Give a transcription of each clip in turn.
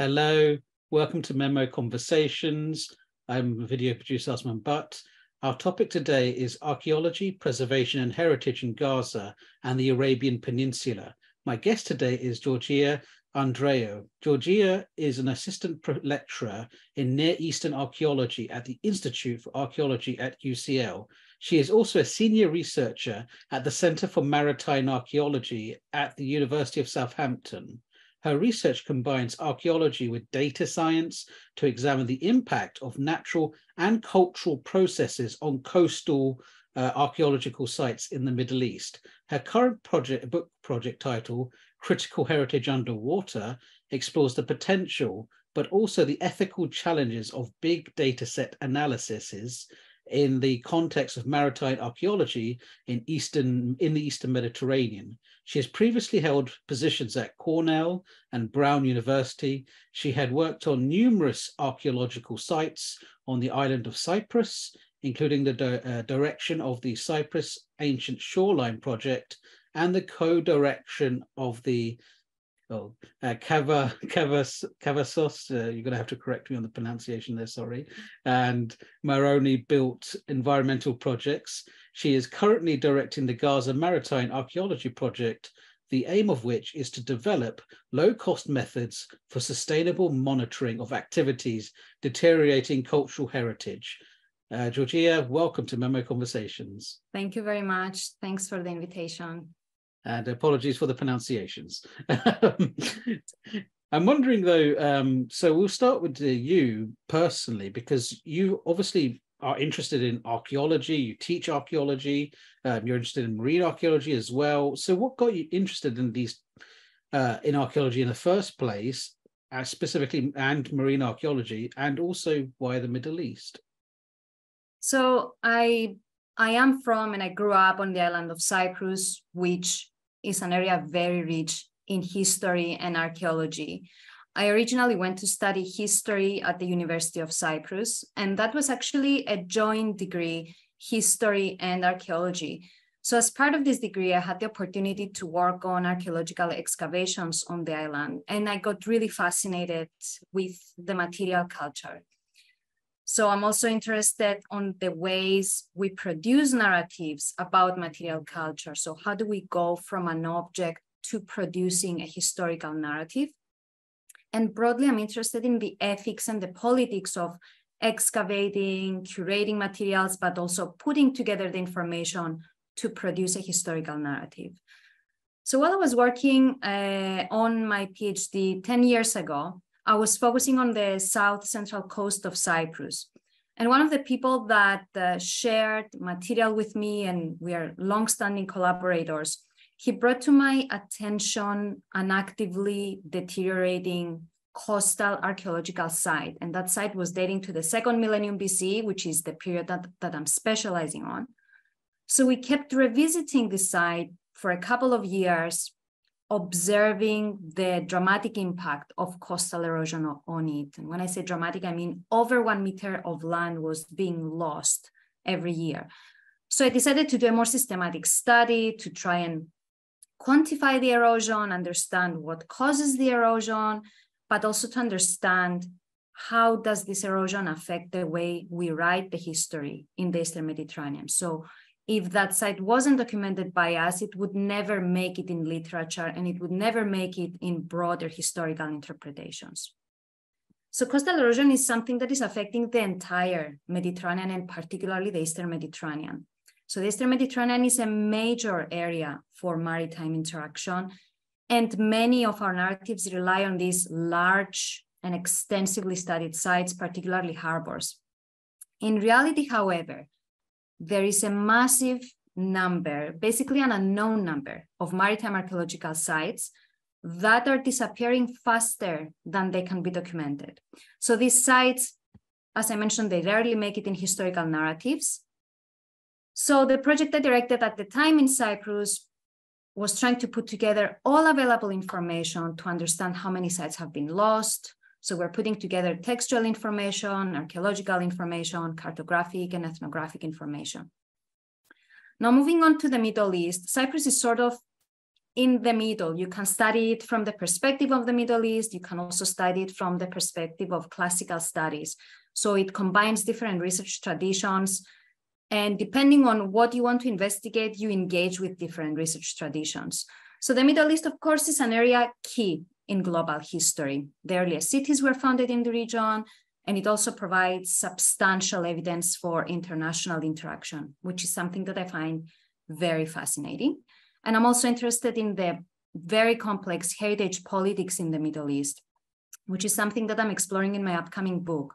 Hello, welcome to Memo Conversations. I'm video producer Osman Butt. Our topic today is archaeology, preservation and heritage in Gaza and the Arabian Peninsula. My guest today is Georgia Andreou. Georgia is an assistant lecturer in Near Eastern archaeology at the Institute for Archaeology at UCL. She is also a senior researcher at the Center for Maritime Archaeology at the University of Southampton. Her research combines archaeology with data science to examine the impact of natural and cultural processes on coastal uh, archaeological sites in the Middle East. Her current project, book project title, Critical Heritage Underwater, explores the potential but also the ethical challenges of big data set analyses in the context of maritime archaeology in eastern in the eastern Mediterranean. She has previously held positions at Cornell and Brown University. She had worked on numerous archaeological sites on the island of Cyprus, including the di uh, direction of the Cyprus Ancient Shoreline Project and the co-direction of the oh, uh, Cava, Cavassos, uh, you're going to have to correct me on the pronunciation there, sorry, and Maroni built environmental projects. She is currently directing the Gaza Maritime Archaeology Project, the aim of which is to develop low-cost methods for sustainable monitoring of activities deteriorating cultural heritage. Uh, Georgia, welcome to Memo Conversations. Thank you very much. Thanks for the invitation and apologies for the pronunciations. I'm wondering though, um, so we'll start with uh, you personally, because you obviously are interested in archaeology, you teach archaeology, um, you're interested in marine archaeology as well. So what got you interested in these, uh, in archaeology in the first place, uh, specifically and marine archaeology, and also why the Middle East? So I I am from and I grew up on the island of Cyprus, which is an area very rich in history and archaeology. I originally went to study history at the University of Cyprus, and that was actually a joint degree, history and archaeology. So, as part of this degree, I had the opportunity to work on archaeological excavations on the island, and I got really fascinated with the material culture. So I'm also interested on the ways we produce narratives about material culture. So how do we go from an object to producing a historical narrative? And broadly, I'm interested in the ethics and the politics of excavating, curating materials, but also putting together the information to produce a historical narrative. So while I was working uh, on my PhD 10 years ago, I was focusing on the south central coast of Cyprus. And one of the people that uh, shared material with me, and we are longstanding collaborators, he brought to my attention an actively deteriorating coastal archaeological site. And that site was dating to the second millennium BC, which is the period that, that I'm specializing on. So we kept revisiting the site for a couple of years, observing the dramatic impact of coastal erosion on it. And when I say dramatic, I mean over one meter of land was being lost every year. So I decided to do a more systematic study to try and quantify the erosion, understand what causes the erosion, but also to understand how does this erosion affect the way we write the history in the Eastern Mediterranean. So if that site wasn't documented by us, it would never make it in literature and it would never make it in broader historical interpretations. So coastal erosion is something that is affecting the entire Mediterranean and particularly the Eastern Mediterranean. So the Eastern Mediterranean is a major area for maritime interaction. And many of our narratives rely on these large and extensively studied sites, particularly harbors. In reality, however, there is a massive number, basically an unknown number of maritime archaeological sites that are disappearing faster than they can be documented. So these sites, as I mentioned, they rarely make it in historical narratives. So the project I directed at the time in Cyprus was trying to put together all available information to understand how many sites have been lost, so we're putting together textual information, archaeological information, cartographic and ethnographic information. Now moving on to the Middle East, Cyprus is sort of in the middle. You can study it from the perspective of the Middle East. You can also study it from the perspective of classical studies. So it combines different research traditions. And depending on what you want to investigate, you engage with different research traditions. So the Middle East, of course, is an area key in global history. The earliest cities were founded in the region, and it also provides substantial evidence for international interaction, which is something that I find very fascinating. And I'm also interested in the very complex heritage politics in the Middle East, which is something that I'm exploring in my upcoming book.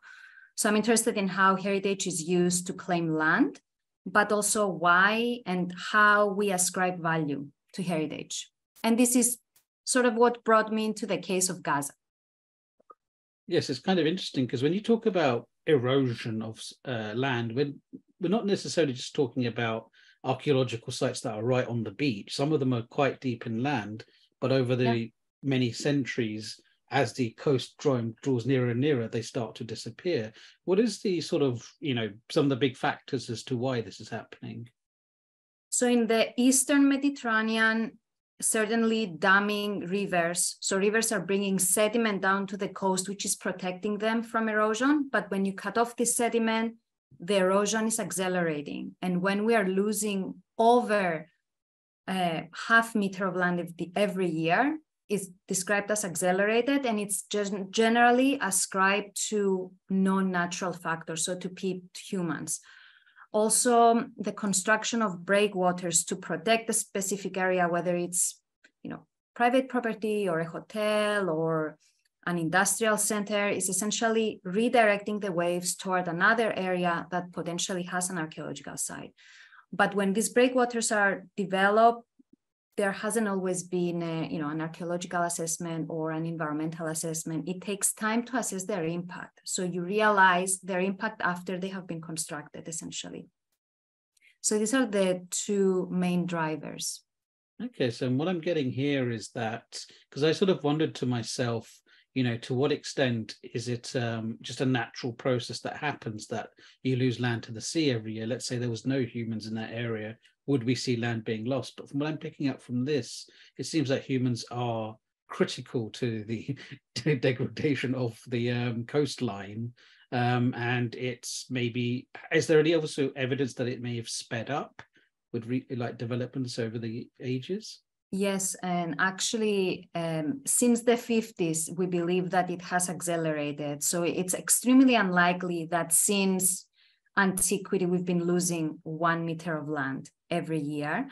So I'm interested in how heritage is used to claim land, but also why and how we ascribe value to heritage. And this is sort of what brought me into the case of Gaza. Yes, it's kind of interesting because when you talk about erosion of uh, land, we're, we're not necessarily just talking about archaeological sites that are right on the beach. Some of them are quite deep in land, but over the yeah. many centuries, as the coast draws nearer and nearer, they start to disappear. What is the sort of, you know, some of the big factors as to why this is happening? So in the Eastern Mediterranean, certainly damming rivers. So rivers are bringing sediment down to the coast, which is protecting them from erosion. But when you cut off the sediment, the erosion is accelerating. And when we are losing over a half meter of land every year, is described as accelerated and it's just generally ascribed to non-natural factors, so to humans. Also, the construction of breakwaters to protect a specific area, whether it's you know private property or a hotel or an industrial center, is essentially redirecting the waves toward another area that potentially has an archaeological site. But when these breakwaters are developed, there hasn't always been a, you know an archaeological assessment or an environmental assessment. It takes time to assess their impact. So you realize their impact after they have been constructed essentially. So these are the two main drivers. Okay so what i'm getting here is that because i sort of wondered to myself you know to what extent is it um, just a natural process that happens that you lose land to the sea every year? Let's say there was no humans in that area would we see land being lost? But from what I'm picking up from this, it seems that humans are critical to the degradation of the um, coastline. Um, and it's maybe, is there any also evidence that it may have sped up with re- like developments over the ages? Yes, and actually, um, since the 50s, we believe that it has accelerated. So it's extremely unlikely that since antiquity, we've been losing one meter of land every year.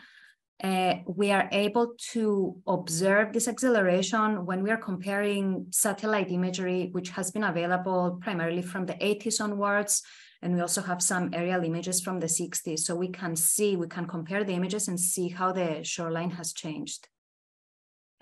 Uh, we are able to observe this acceleration when we are comparing satellite imagery, which has been available primarily from the 80s onwards. And we also have some aerial images from the 60s. So we can see, we can compare the images and see how the shoreline has changed.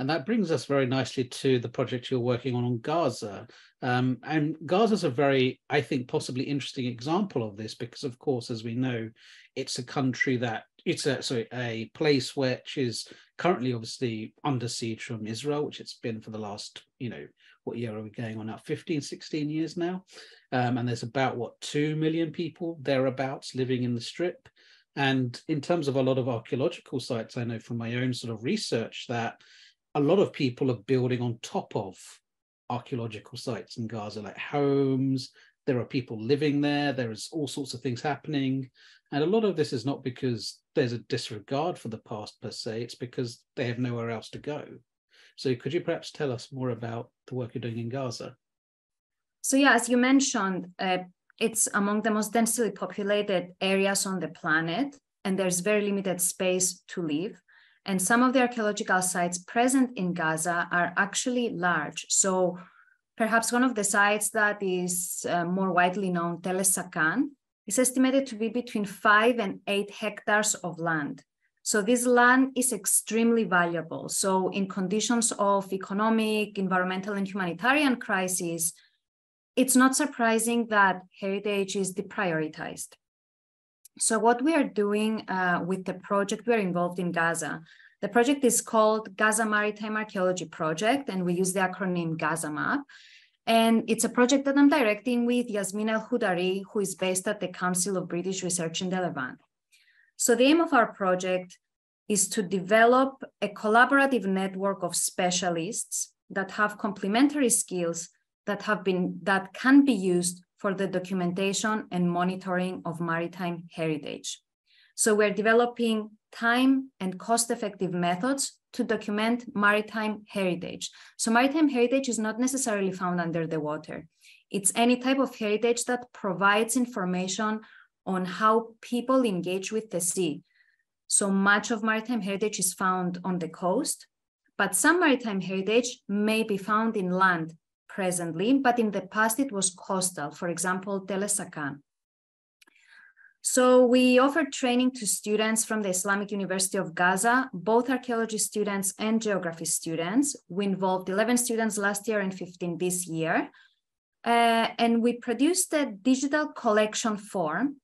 And that brings us very nicely to the project you're working on on Gaza. Um, and Gaza is a very, I think, possibly interesting example of this because, of course, as we know, it's a country that it's a sorry a place which is currently obviously under siege from Israel, which it's been for the last you know what year are we going on now? 15 16 years now. Um, and there's about what 2 million people thereabouts living in the strip. And in terms of a lot of archaeological sites i know from my own sort of research that a lot of people are building on top of archaeological sites in gaza like homes there are people living there there is all sorts of things happening and a lot of this is not because there's a disregard for the past per se, it's because they have nowhere else to go. So could you perhaps tell us more about the work you're doing in Gaza? So yeah, as you mentioned, uh, it's among the most densely populated areas on the planet, and there's very limited space to live. And some of the archaeological sites present in Gaza are actually large. So perhaps one of the sites that is uh, more widely known, Tel Sakan, is estimated to be between five and eight hectares of land. So this land is extremely valuable. So in conditions of economic, environmental, and humanitarian crisis, it's not surprising that heritage is deprioritized. So what we are doing uh, with the project, we're involved in Gaza. The project is called Gaza Maritime Archaeology Project, and we use the acronym GazaMap. And it's a project that I'm directing with Yasmin El Khoudary, who is based at the Council of British Research in the Levant. So the aim of our project is to develop a collaborative network of specialists that have complementary skills that have been that can be used for the documentation and monitoring of maritime heritage. So we're developing time and cost-effective methods to document maritime heritage. So maritime heritage is not necessarily found under the water. It's any type of heritage that provides information on how people engage with the sea. So much of maritime heritage is found on the coast, but some maritime heritage may be found in land presently, but in the past it was coastal, for example, Telesakan. So we offer training to students from the Islamic University of Gaza, both archaeology students and geography students. We involved 11 students last year and 15 this year. Uh, and we produced a digital collection form,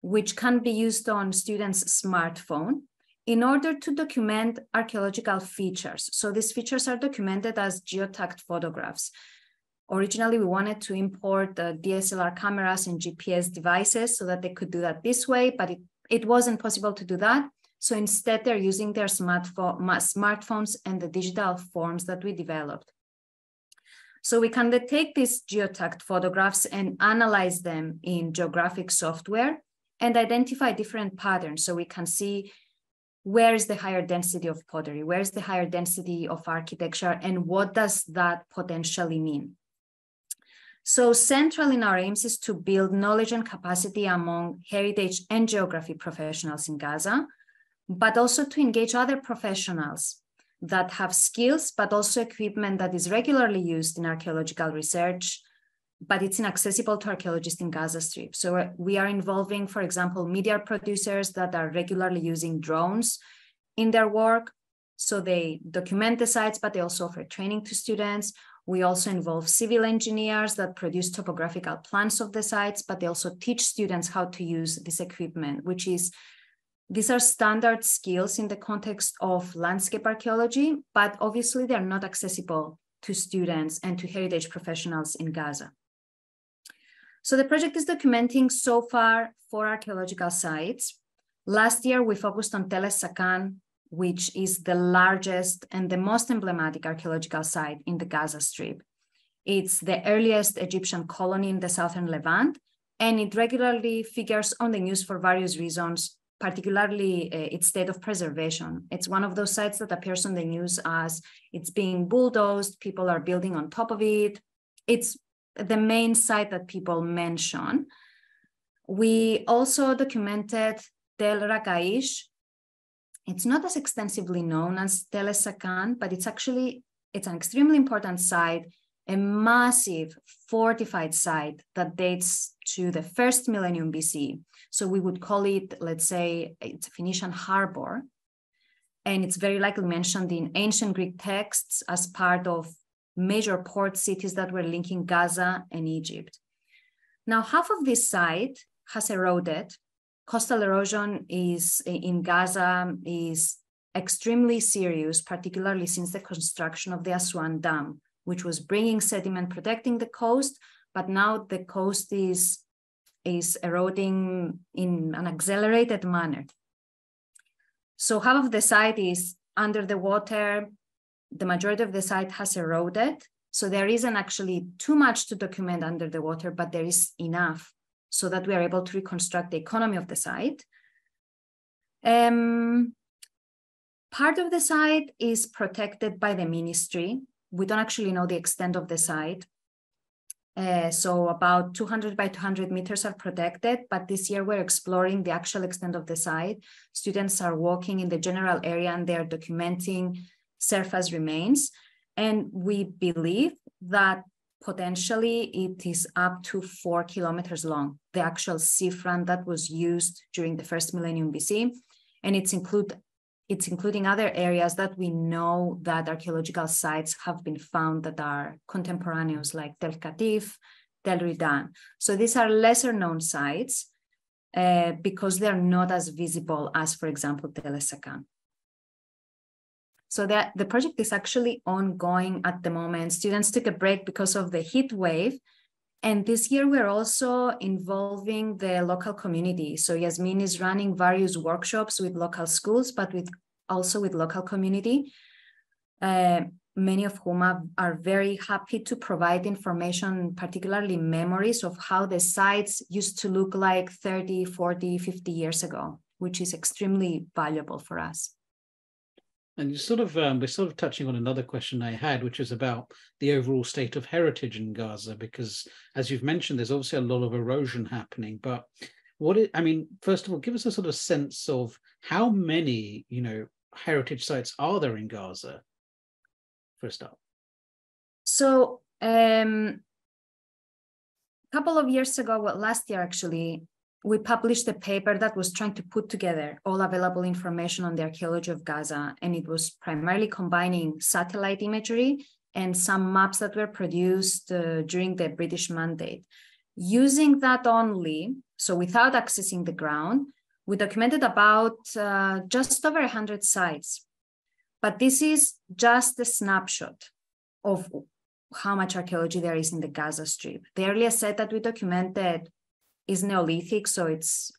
which can be used on students' smartphone in order to document archaeological features. So these features are documented as geotagged photographs. Originally, we wanted to import the DSLR cameras and GPS devices so that they could do that this way, but it, it wasn't possible to do that. So instead, they're using their smartphone, smartphones and the digital forms that we developed. So we can take these geotagged photographs and analyze them in geographic software and identify different patterns. So we can see where is the higher density of pottery, where is the higher density of architecture, and what does that potentially mean? So central in our aims is to build knowledge and capacity among heritage and geography professionals in Gaza, but also to engage other professionals that have skills, but also equipment that is regularly used in archaeological research, but it's inaccessible to archaeologists in Gaza Strip. So we are involving, for example, media producers that are regularly using drones in their work. So they document the sites, but they also offer training to students. We also involve civil engineers that produce topographical plans of the sites, but they also teach students how to use this equipment, which is these are standard skills in the context of landscape archaeology, but obviously they're not accessible to students and to heritage professionals in Gaza. So the project is documenting so far four archaeological sites. Last year, we focused on Tel Sakan, which is the largest and the most emblematic archaeological site in the Gaza Strip. It's the earliest Egyptian colony in the southern Levant, and it regularly figures on the news for various reasons, particularly uh, its state of preservation. It's one of those sites that appears on the news as it's being bulldozed, people are building on top of it. It's the main site that people mention. We also documented Tel Rakaish, it's not as extensively known as Tel Sakan, but it's actually it's an extremely important site, a massive fortified site that dates to the first millennium BC. So we would call it, let's say, it's a Phoenician harbor. And it's very likely mentioned in ancient Greek texts as part of major port cities that were linking Gaza and Egypt. Now, half of this site has eroded coastal erosion is in Gaza is extremely serious, particularly since the construction of the Aswan Dam, which was bringing sediment, protecting the coast, but now the coast is, is eroding in an accelerated manner. So half of the site is under the water. The majority of the site has eroded. So there isn't actually too much to document under the water, but there is enough so that we are able to reconstruct the economy of the site. Um, part of the site is protected by the ministry. We don't actually know the extent of the site. Uh, so about 200 by 200 meters are protected, but this year we're exploring the actual extent of the site. Students are walking in the general area and they're documenting surface remains. And we believe that potentially it is up to four kilometers long, the actual seafront that was used during the first millennium BC. And it's include it's including other areas that we know that archaeological sites have been found that are contemporaneous, like Tel Katif, Tel Ridan. So these are lesser known sites uh, because they're not as visible as, for example, Tel Sakan. So that the project is actually ongoing at the moment. Students took a break because of the heat wave. And this year we're also involving the local community. So Yasmin is running various workshops with local schools, but with also with local community, uh, many of whom are, are very happy to provide information, particularly memories of how the sites used to look like 30, 40, 50 years ago, which is extremely valuable for us. And you sort of um, we're sort of touching on another question I had, which is about the overall state of heritage in Gaza, because as you've mentioned, there's obviously a lot of erosion happening. But what it, I mean, first of all, give us a sort of sense of how many, you know, heritage sites are there in Gaza? A start. So um, a couple of years ago, well, last year actually, we published a paper that was trying to put together all available information on the archaeology of Gaza. And it was primarily combining satellite imagery and some maps that were produced uh, during the British mandate. Using that only, so without accessing the ground, we documented about uh, just over 100 sites. But this is just a snapshot of how much archaeology there is in the Gaza Strip. The earliest site that we documented is Neolithic, so it's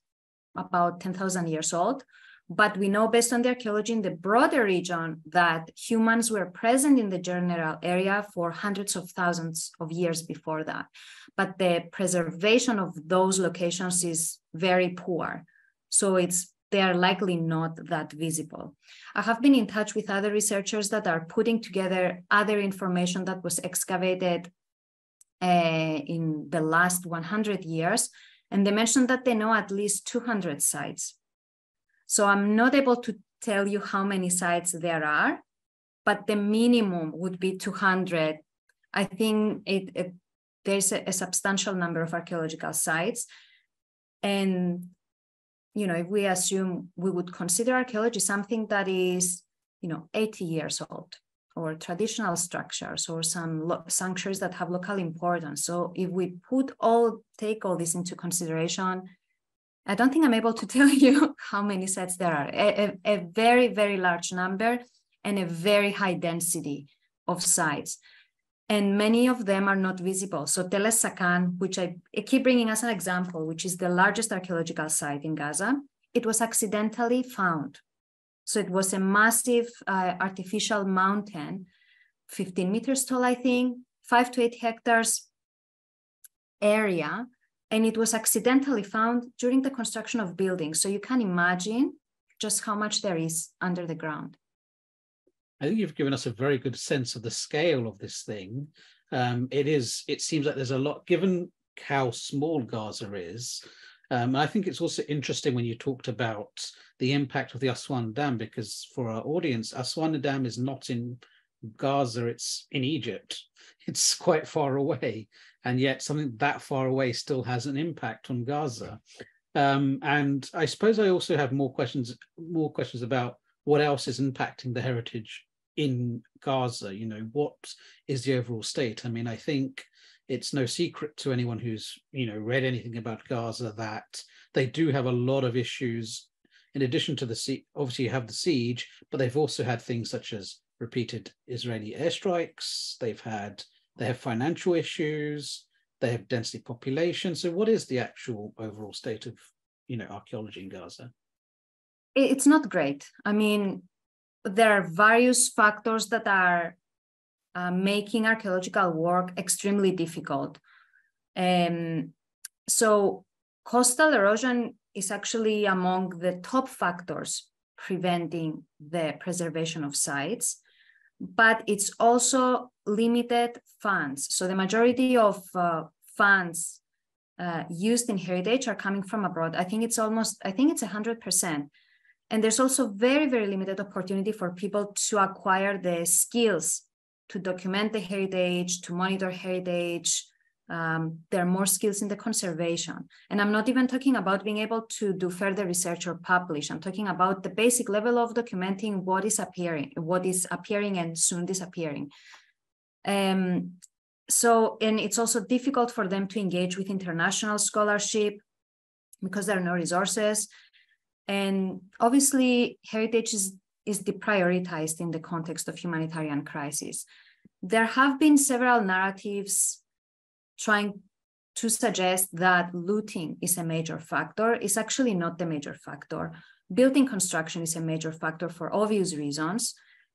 about 10,000 years old. But we know based on the archaeology in the broader region that humans were present in the general area for hundreds of thousands of years before that. But the preservation of those locations is very poor. So it's they are likely not that visible. I have been in touch with other researchers that are putting together other information that was excavated uh, in the last 100 years and they mentioned that they know at least 200 sites. So I'm not able to tell you how many sites there are, but the minimum would be 200. I think it, it there's a, a substantial number of archaeological sites. And, you know, if we assume we would consider archaeology something that is, you know, 80 years old, or traditional structures or some sanctuaries that have local importance. So if we put all take all this into consideration, I don't think I'm able to tell you how many sets there are. A, a, a very very large number and a very high density of sites. And many of them are not visible. So Tel Sakan, which I, I keep bringing as an example, which is the largest archaeological site in Gaza, it was accidentally found so it was a massive uh, artificial mountain, 15 meters tall, I think, five to eight hectares area. And it was accidentally found during the construction of buildings. So you can imagine just how much there is under the ground. I think you've given us a very good sense of the scale of this thing. Um, it is, it seems like there's a lot, given how small Gaza is, um, I think it's also interesting when you talked about the impact of the Aswan Dam, because for our audience, Aswan Dam is not in Gaza, it's in Egypt. It's quite far away. And yet something that far away still has an impact on Gaza. Um, and I suppose I also have more questions, more questions about what else is impacting the heritage in Gaza. You know, what is the overall state? I mean, I think it's no secret to anyone who's you know read anything about Gaza that they do have a lot of issues. In addition to the sea, obviously you have the siege, but they've also had things such as repeated Israeli airstrikes. They've had they have financial issues. They have density population. So, what is the actual overall state of you know archaeology in Gaza? It's not great. I mean, there are various factors that are uh, making archaeological work extremely difficult. Um, so coastal erosion is actually among the top factors preventing the preservation of sites, but it's also limited funds. So the majority of uh, funds uh, used in heritage are coming from abroad. I think it's almost, I think it's 100%. And there's also very, very limited opportunity for people to acquire the skills to document the heritage, to monitor heritage. Um, there are more skills in the conservation. And I'm not even talking about being able to do further research or publish. I'm talking about the basic level of documenting what is appearing, what is appearing and soon disappearing. Um, so, and it's also difficult for them to engage with international scholarship because there are no resources. And obviously, heritage is is deprioritized in the context of humanitarian crisis. There have been several narratives trying to suggest that looting is a major factor. It's actually not the major factor. building construction is a major factor for obvious reasons.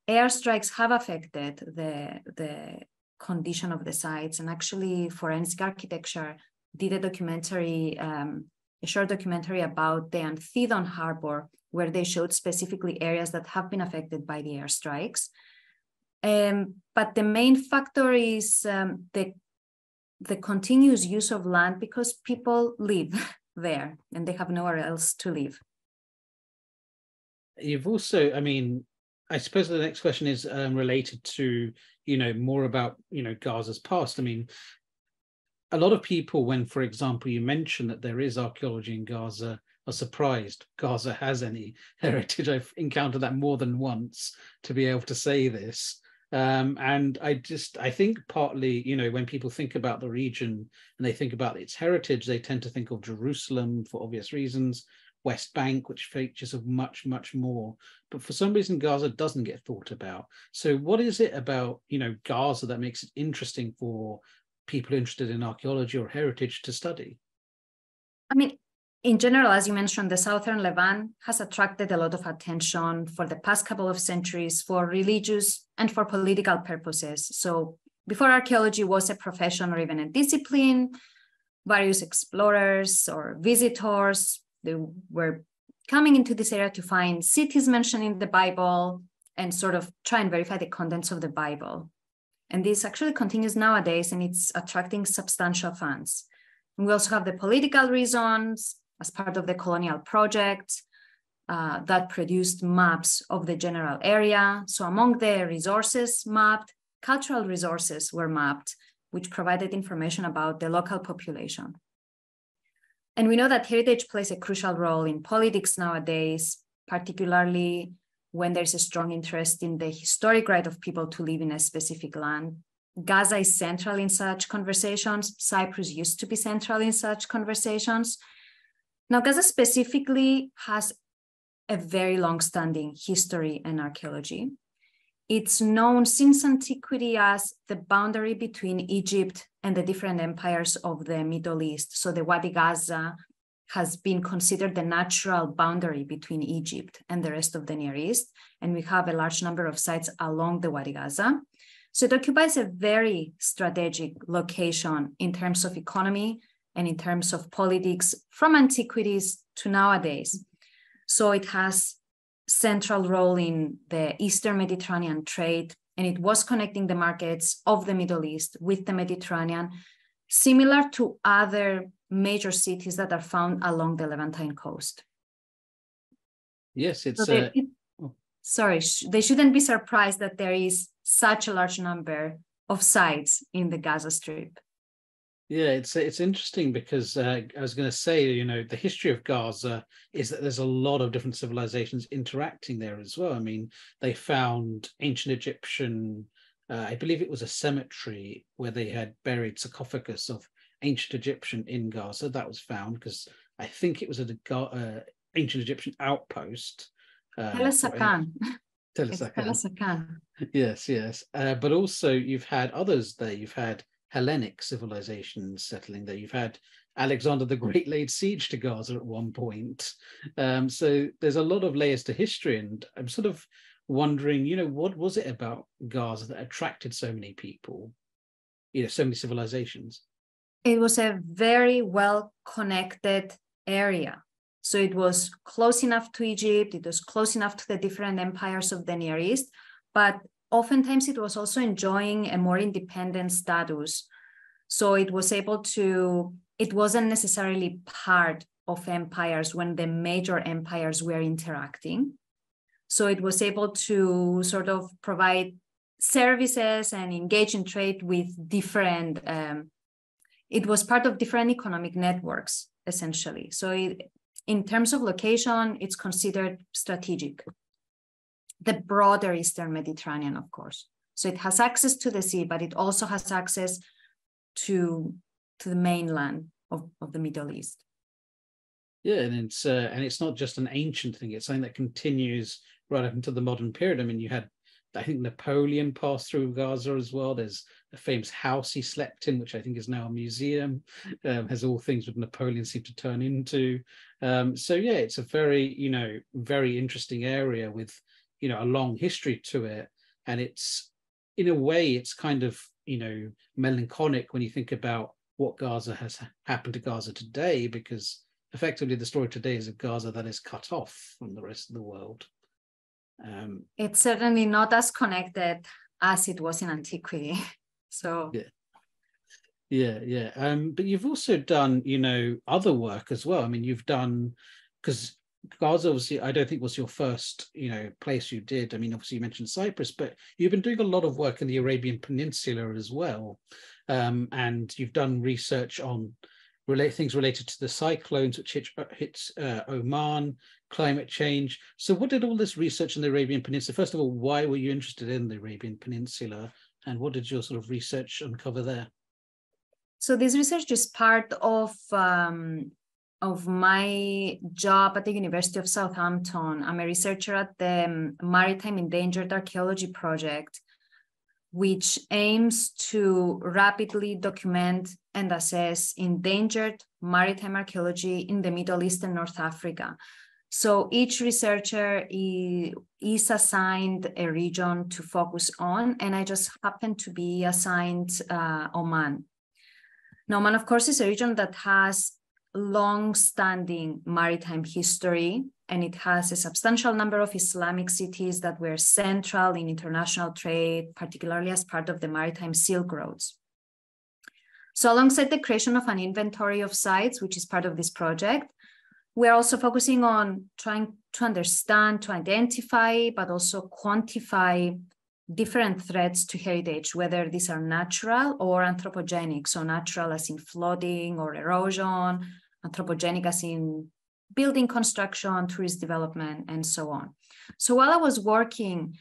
Airstrikes have affected the, the condition of the sites, and actually, forensic architecture did a documentary, um, a short documentary about the Anthedon Harbor, where they showed specifically areas that have been affected by the airstrikes. Um, but the main factor is um, the the continuous use of land because people live there and they have nowhere else to live. You've also, I mean, I suppose the next question is um, related to, you know, more about, you know, Gaza's past. I mean, a lot of people, when, for example, you mention that there is archaeology in Gaza, are surprised Gaza has any heritage. I've encountered that more than once to be able to say this. Um, and I just, I think partly, you know, when people think about the region and they think about its heritage, they tend to think of Jerusalem for obvious reasons, West Bank, which features of much, much more. But for some reason, Gaza doesn't get thought about. So, what is it about, you know, Gaza that makes it interesting for people interested in archaeology or heritage to study? I mean, in general, as you mentioned, the southern Levant has attracted a lot of attention for the past couple of centuries for religious and for political purposes. So, before archaeology was a profession or even a discipline, various explorers or visitors they were coming into this area to find cities mentioned in the Bible and sort of try and verify the contents of the Bible. And this actually continues nowadays and it's attracting substantial funds. And we also have the political reasons as part of the colonial project uh, that produced maps of the general area. So among the resources mapped, cultural resources were mapped, which provided information about the local population. And we know that heritage plays a crucial role in politics nowadays, particularly when there's a strong interest in the historic right of people to live in a specific land. Gaza is central in such conversations. Cyprus used to be central in such conversations. Now, Gaza specifically has a very long-standing history and archaeology. It's known since antiquity as the boundary between Egypt and the different empires of the Middle East. So the Wadi Gaza has been considered the natural boundary between Egypt and the rest of the Near East. And we have a large number of sites along the Wadi Gaza. So it occupies a very strategic location in terms of economy, and in terms of politics from antiquities to nowadays. So it has central role in the Eastern Mediterranean trade, and it was connecting the markets of the Middle East with the Mediterranean, similar to other major cities that are found along the Levantine coast. Yes, it's. So they, uh, it, oh. Sorry, they shouldn't be surprised that there is such a large number of sites in the Gaza Strip. Yeah, it's it's interesting because uh, I was going to say, you know, the history of Gaza is that there's a lot of different civilizations interacting there as well. I mean, they found ancient Egyptian, uh, I believe it was a cemetery where they had buried sarcophagus of ancient Egyptian in Gaza. That was found because I think it was a uh, ancient Egyptian outpost. Uh, Telesakan. Telesakan. Yes, yes. Uh, but also you've had others there. You've had Hellenic civilizations settling there. You've had Alexander the Great laid siege to Gaza at one point. Um, so there's a lot of layers to history, and I'm sort of wondering, you know, what was it about Gaza that attracted so many people, you know, so many civilizations? It was a very well connected area. So it was close enough to Egypt, it was close enough to the different empires of the Near East, but oftentimes it was also enjoying a more independent status. So it was able to, it wasn't necessarily part of empires when the major empires were interacting. So it was able to sort of provide services and engage in trade with different, um, it was part of different economic networks, essentially. So it, in terms of location, it's considered strategic the broader Eastern Mediterranean, of course. So it has access to the sea, but it also has access to, to the mainland of, of the Middle East. Yeah, and it's uh, and it's not just an ancient thing; it's something that continues right up until the modern period. I mean, you had I think Napoleon passed through Gaza as well. There's a famous house he slept in, which I think is now a museum, um, has all things that Napoleon seemed to turn into. Um, so yeah, it's a very, you know, very interesting area with, you know, a long history to it. And it's, in a way, it's kind of, you know, melancholic when you think about what Gaza has happened to Gaza today, because effectively the story today is a Gaza that is cut off from the rest of the world. Um, it's certainly not as connected as it was in antiquity. So yeah, yeah, yeah. Um, but you've also done, you know, other work as well. I mean, you've done because Gaza obviously I don't think was your first, you know, place you did. I mean, obviously you mentioned Cyprus, but you've been doing a lot of work in the Arabian Peninsula as well. Um, and you've done research on relate things related to the cyclones which hit, hits uh, Oman, climate change. So, what did all this research in the Arabian Peninsula? First of all, why were you interested in the Arabian Peninsula, and what did your sort of research uncover there? So, this research is part of um, of my job at the University of Southampton. I'm a researcher at the Maritime Endangered Archaeology Project, which aims to rapidly document and assess endangered maritime archaeology in the Middle East and North Africa. So each researcher is assigned a region to focus on, and I just happen to be assigned uh, Oman. Now, Oman, of course, is a region that has long-standing maritime history, and it has a substantial number of Islamic cities that were central in international trade, particularly as part of the maritime Silk Roads. So alongside the creation of an inventory of sites, which is part of this project, we're also focusing on trying to understand, to identify, but also quantify different threats to heritage, whether these are natural or anthropogenic. So natural as in flooding or erosion, anthropogenic as in building construction, tourist development, and so on. So while I was working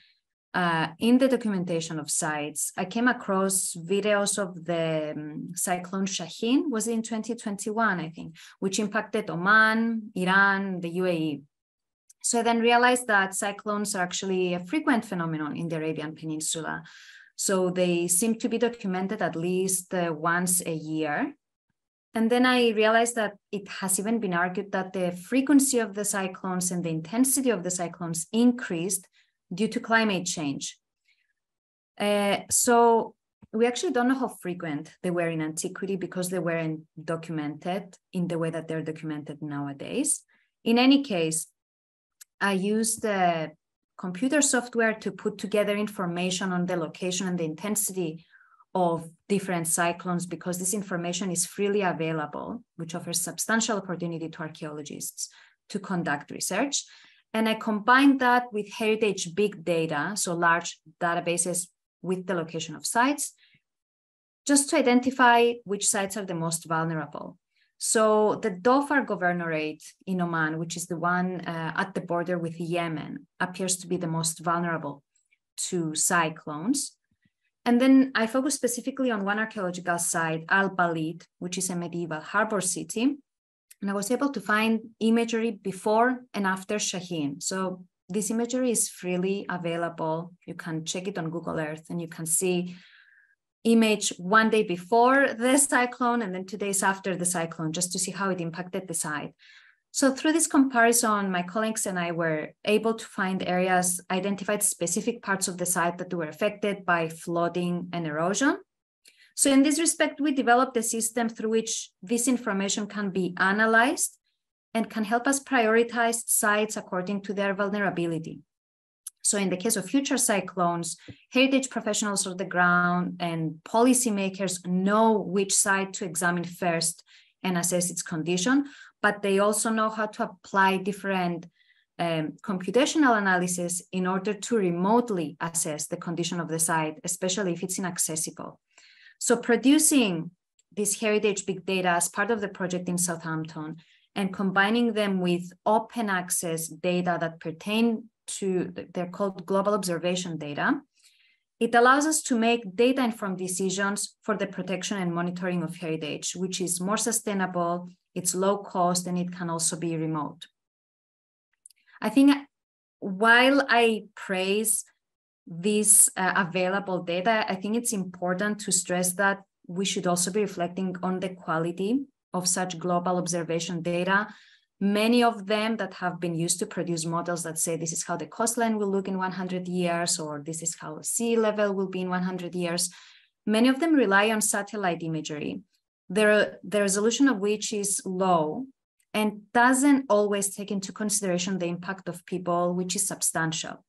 uh, in the documentation of sites, I came across videos of the um, cyclone Shaheen, was in 2021, I think, which impacted Oman, Iran, the UAE. So I then realized that cyclones are actually a frequent phenomenon in the Arabian Peninsula. So they seem to be documented at least uh, once a year. And then I realized that it has even been argued that the frequency of the cyclones and the intensity of the cyclones increased due to climate change. Uh, so we actually don't know how frequent they were in antiquity because they weren't documented in the way that they're documented nowadays. In any case, I used the computer software to put together information on the location and the intensity of different cyclones because this information is freely available, which offers substantial opportunity to archaeologists to conduct research. And I combined that with heritage big data, so large databases with the location of sites, just to identify which sites are the most vulnerable. So the Dhofar governorate in Oman, which is the one uh, at the border with Yemen, appears to be the most vulnerable to cyclones. And then I focus specifically on one archaeological site, Al Balid, which is a medieval harbor city. And I was able to find imagery before and after Shaheen. So this imagery is freely available. You can check it on Google Earth and you can see image one day before the cyclone and then two days after the cyclone, just to see how it impacted the site. So through this comparison, my colleagues and I were able to find areas, identified specific parts of the site that were affected by flooding and erosion. So in this respect, we developed a system through which this information can be analyzed and can help us prioritize sites according to their vulnerability. So in the case of future cyclones, heritage professionals on the ground and policymakers know which site to examine first and assess its condition, but they also know how to apply different um, computational analysis in order to remotely assess the condition of the site, especially if it's inaccessible. So producing this heritage big data as part of the project in Southampton and combining them with open access data that pertain to, they're called global observation data, it allows us to make data informed decisions for the protection and monitoring of heritage, which is more sustainable it's low cost and it can also be remote. I think while I praise this uh, available data, I think it's important to stress that we should also be reflecting on the quality of such global observation data. Many of them that have been used to produce models that say this is how the coastline will look in 100 years, or this is how sea level will be in 100 years. Many of them rely on satellite imagery, the, the resolution of which is low and doesn't always take into consideration the impact of people, which is substantial.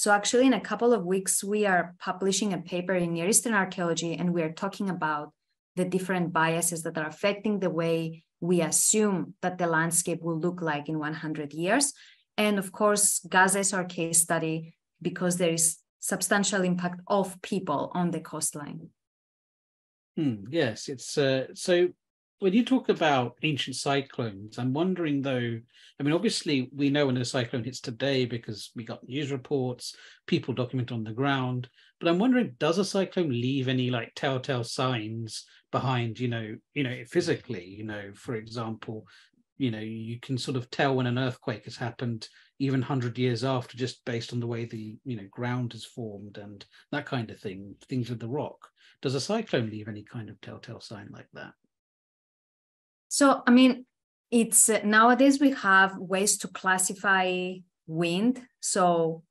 So actually, in a couple of weeks, we are publishing a paper in Near Eastern archaeology, and we are talking about the different biases that are affecting the way we assume that the landscape will look like in 100 years. And of course, Gaza is our case study because there is substantial impact of people on the coastline. Hmm, yes, it's uh, so when you talk about ancient cyclones, I'm wondering though, I mean, obviously we know when a cyclone hits today because we got news reports, people document on the ground, but I'm wondering, does a cyclone leave any like telltale signs behind, you know, you know, physically, you know, for example, you know, you can sort of tell when an earthquake has happened even 100 years after just based on the way the, you know, ground is formed and that kind of thing, things with the rock. Does a cyclone leave any kind of telltale sign like that? So, I mean, it's uh, nowadays we have ways to classify wind. So,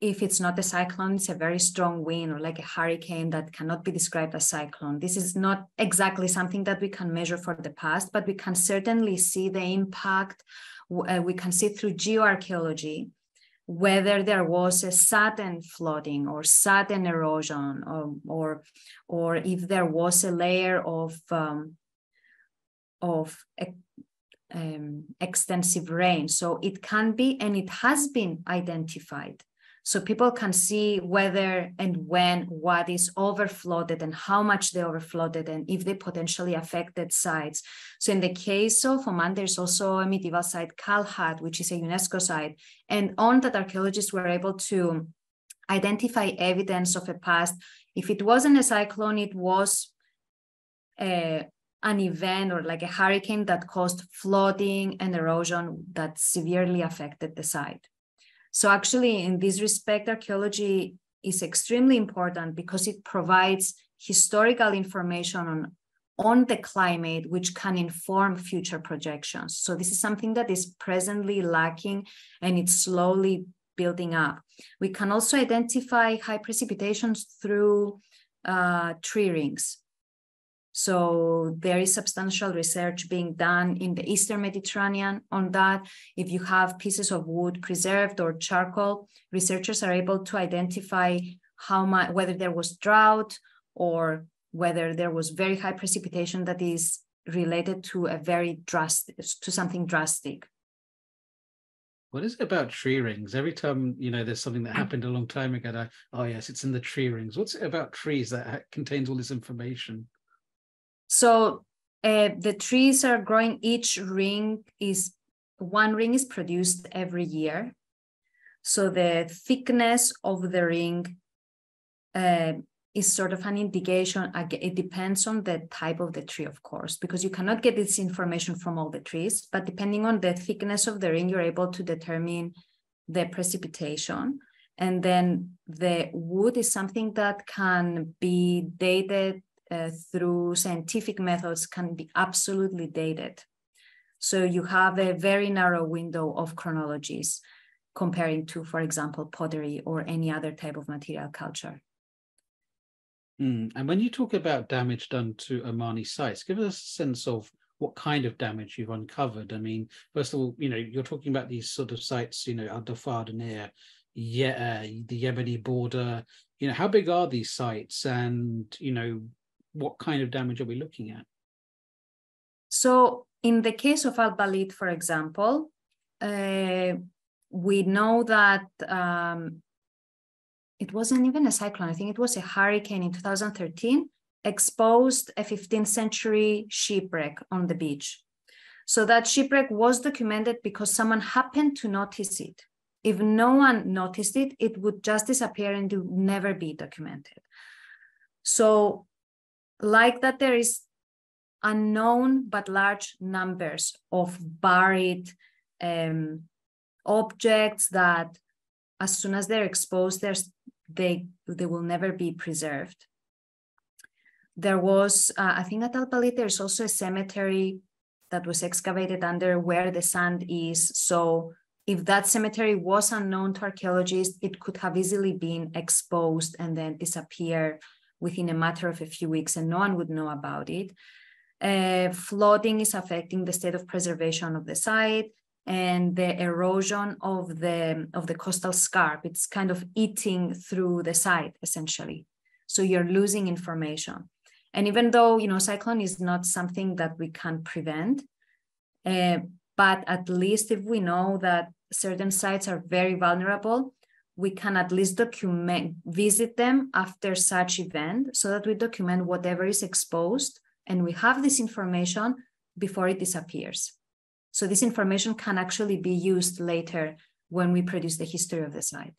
if it's not a cyclone, it's a very strong wind or like a hurricane that cannot be described as cyclone. This is not exactly something that we can measure for the past, but we can certainly see the impact. Uh, we can see through geoarchaeology whether there was a sudden flooding or sudden erosion or, or, or if there was a layer of um, of um, extensive rain. So it can be, and it has been identified. So people can see whether and when what is overflooded and how much they overflooded and if they potentially affected sites. So in the case of Oman, there's also a medieval site, Kalhat, which is a UNESCO site. And on that, archaeologists were able to identify evidence of a past. If it wasn't a cyclone, it was a an event or like a hurricane that caused flooding and erosion that severely affected the site. So actually, in this respect, archaeology is extremely important because it provides historical information on, on the climate, which can inform future projections. So this is something that is presently lacking and it's slowly building up. We can also identify high precipitations through uh, tree rings. So there is substantial research being done in the Eastern Mediterranean on that. If you have pieces of wood preserved or charcoal, researchers are able to identify how much, whether there was drought or whether there was very high precipitation that is related to a very drastic, to something drastic. What is it about tree rings? Every time you know there's something that happened a long time ago, I, oh yes, it's in the tree rings. What's it about trees that contains all this information? So uh, the trees are growing. Each ring is one ring is produced every year. So the thickness of the ring uh, is sort of an indication. It depends on the type of the tree, of course, because you cannot get this information from all the trees. But depending on the thickness of the ring, you're able to determine the precipitation. And then the wood is something that can be dated uh, through scientific methods can be absolutely dated. So you have a very narrow window of chronologies comparing to, for example, pottery or any other type of material culture. Mm. And when you talk about damage done to Omani sites, give us a sense of what kind of damage you've uncovered. I mean, first of all, you know, you're talking about these sort of sites, you know, Al Dhafar near yeah, the Yemeni border. You know, how big are these sites, and you know, what kind of damage are we looking at? So in the case of Al Balid, for example, uh, we know that um, it wasn't even a cyclone. I think it was a hurricane in 2013 exposed a 15th century shipwreck on the beach. So that shipwreck was documented because someone happened to notice it. If no one noticed it, it would just disappear and would never be documented. So like that there is unknown but large numbers of buried um, objects that as soon as they're exposed, they, they will never be preserved. There was, uh, I think at Al Balid, there's also a cemetery that was excavated under where the sand is. So if that cemetery was unknown to archaeologists, it could have easily been exposed and then disappear within a matter of a few weeks and no one would know about it. Uh, flooding is affecting the state of preservation of the site and the erosion of the, of the coastal scarp. It's kind of eating through the site essentially. So you're losing information. And even though, you know, cyclone is not something that we can prevent, uh, but at least if we know that certain sites are very vulnerable, we can at least document, visit them after such event so that we document whatever is exposed and we have this information before it disappears. So this information can actually be used later when we produce the history of the site.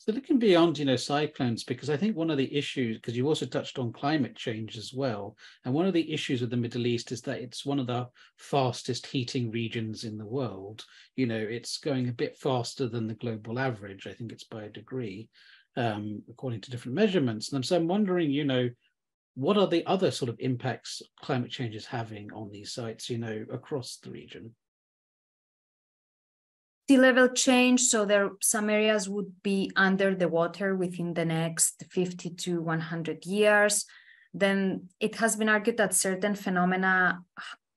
So looking beyond, you know, cyclones, because I think one of the issues, because you also touched on climate change as well, and one of the issues with the Middle East is that it's one of the fastest heating regions in the world. You know, it's going a bit faster than the global average. I think it's by a degree, um, according to different measurements. And so I'm wondering, you know, what are the other sort of impacts climate change is having on these sites, you know, across the region? Sea level change. So there some areas would be under the water within the next 50 to 100 years. Then it has been argued that certain phenomena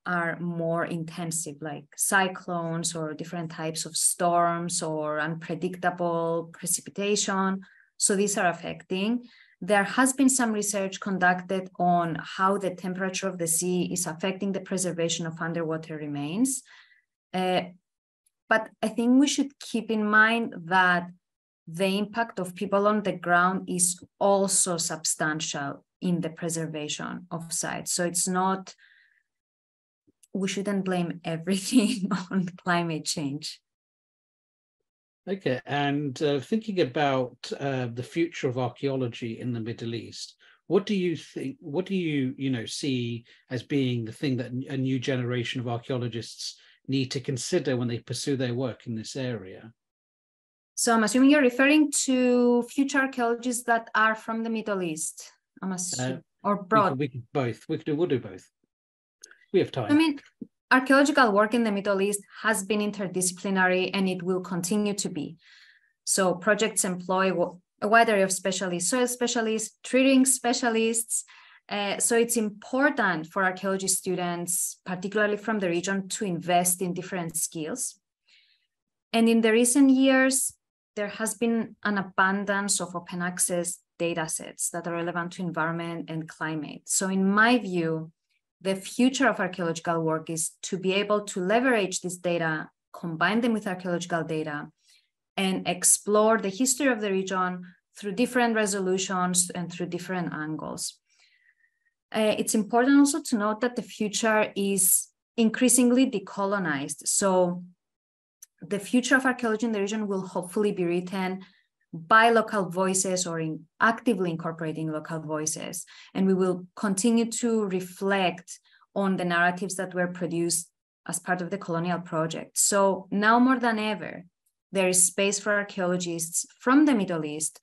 are more intensive, like cyclones or different types of storms or unpredictable precipitation. So these are affecting. There has been some research conducted on how the temperature of the sea is affecting the preservation of underwater remains. Uh, but I think we should keep in mind that the impact of people on the ground is also substantial in the preservation of sites. So it's not, we shouldn't blame everything on climate change. Okay, and uh, thinking about uh, the future of archaeology in the Middle East, what do you think? What do you you know see as being the thing that a new generation of archaeologists need to consider when they pursue their work in this area? So I'm assuming you're referring to future archaeologists that are from the Middle East. I'm assuming, uh, or broad. We could both. We can do. We'll do both. We have time. I mean, archaeological work in the Middle East has been interdisciplinary, and it will continue to be. So projects employ a wide array of specialists, soil specialists, tree ring specialists, uh, so it's important for archaeology students, particularly from the region, to invest in different skills. And in the recent years, there has been an abundance of open access data sets that are relevant to environment and climate. So in my view, the future of archaeological work is to be able to leverage this data, combine them with archaeological data, and explore the history of the region through different resolutions and through different angles uh, it's important also to note that the future is increasingly decolonized. So the future of archaeology in the region will hopefully be written by local voices or in actively incorporating local voices. And we will continue to reflect on the narratives that were produced as part of the colonial project. So now more than ever, there is space for archaeologists from the Middle East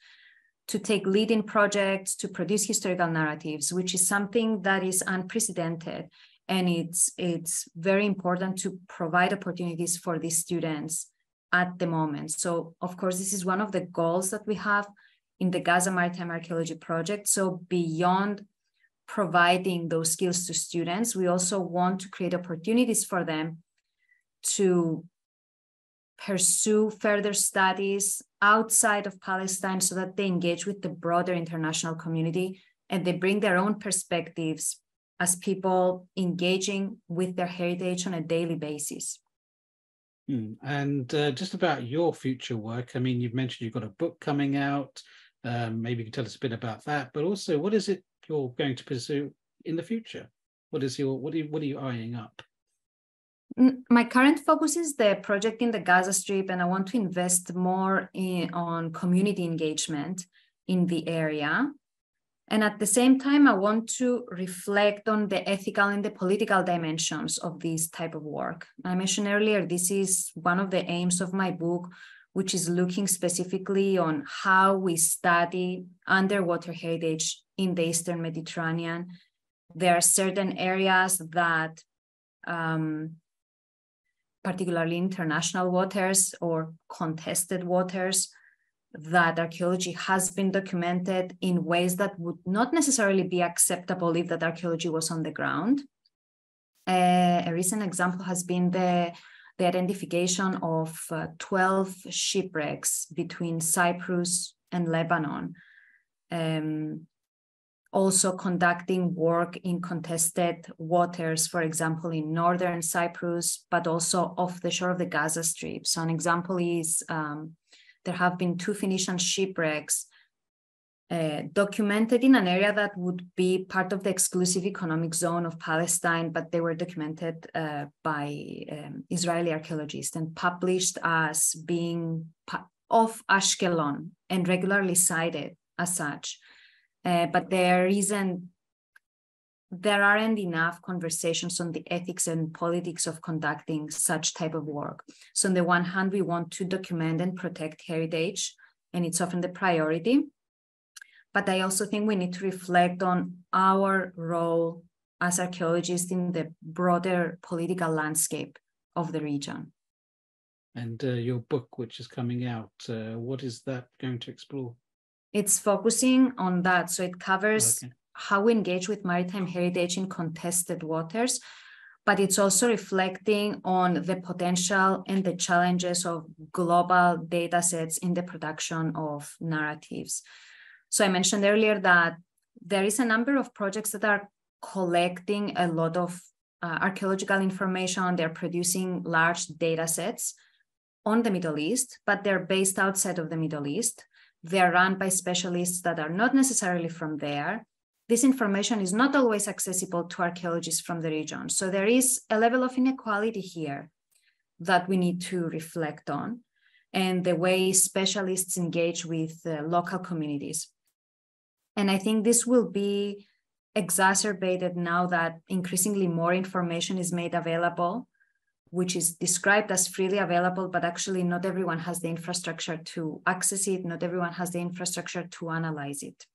to take lead in projects, to produce historical narratives, which is something that is unprecedented. And it's, it's very important to provide opportunities for these students at the moment. So, of course, this is one of the goals that we have in the Gaza Maritime Archaeology Project. So, beyond providing those skills to students, we also want to create opportunities for them to pursue further studies outside of Palestine so that they engage with the broader international community and they bring their own perspectives as people engaging with their heritage on a daily basis. Hmm. And uh, just about your future work, I mean, you've mentioned you've got a book coming out. Um, maybe you can tell us a bit about that, but also what is it you're going to pursue in the future? What is your what are you, what are you eyeing up? My current focus is the project in the Gaza Strip, and I want to invest more in, on community engagement in the area. And at the same time, I want to reflect on the ethical and the political dimensions of this type of work. I mentioned earlier, this is one of the aims of my book, which is looking specifically on how we study underwater heritage in the Eastern Mediterranean. There are certain areas that, um, particularly international waters or contested waters, that archaeology has been documented in ways that would not necessarily be acceptable if that archaeology was on the ground. Uh, a recent example has been the, the identification of uh, 12 shipwrecks between Cyprus and Lebanon. Um, also conducting work in contested waters, for example, in northern Cyprus, but also off the shore of the Gaza Strip. So an example is um, there have been two Phoenician shipwrecks uh, documented in an area that would be part of the exclusive economic zone of Palestine, but they were documented uh, by um, Israeli archaeologists and published as being off Ashkelon and regularly cited as such. Uh, but there isn't there aren't enough conversations on the ethics and politics of conducting such type of work. So on the one hand, we want to document and protect heritage, and it's often the priority. But I also think we need to reflect on our role as archaeologists in the broader political landscape of the region. And uh, your book, which is coming out, uh, what is that going to explore? It's focusing on that. So it covers okay how we engage with maritime heritage in contested waters, but it's also reflecting on the potential and the challenges of global data sets in the production of narratives. So I mentioned earlier that there is a number of projects that are collecting a lot of uh, archaeological information. They're producing large data sets on the Middle East, but they're based outside of the Middle East. They're run by specialists that are not necessarily from there this information is not always accessible to archaeologists from the region. So there is a level of inequality here that we need to reflect on and the way specialists engage with uh, local communities. And I think this will be exacerbated now that increasingly more information is made available, which is described as freely available, but actually not everyone has the infrastructure to access it, not everyone has the infrastructure to analyze it.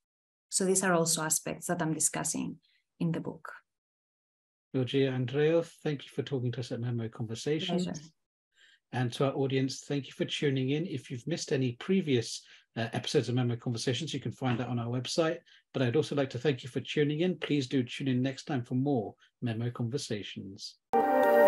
So these are also aspects that I'm discussing in the book. Georgia Andreou, thank you for talking to us at Memo Conversations. Pleasure. And to our audience, thank you for tuning in. If you've missed any previous uh, episodes of Memo Conversations, you can find that on our website. But I'd also like to thank you for tuning in. Please do tune in next time for more Memo Conversations.